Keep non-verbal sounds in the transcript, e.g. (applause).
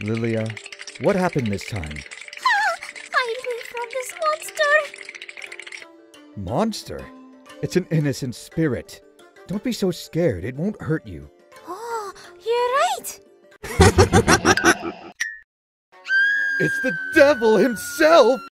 Lillia, what happened this time? Ah, Hide from this monster! Monster? It's an innocent spirit. Don't be so scared, it won't hurt you. Oh, you're right! (laughs) It's the devil himself!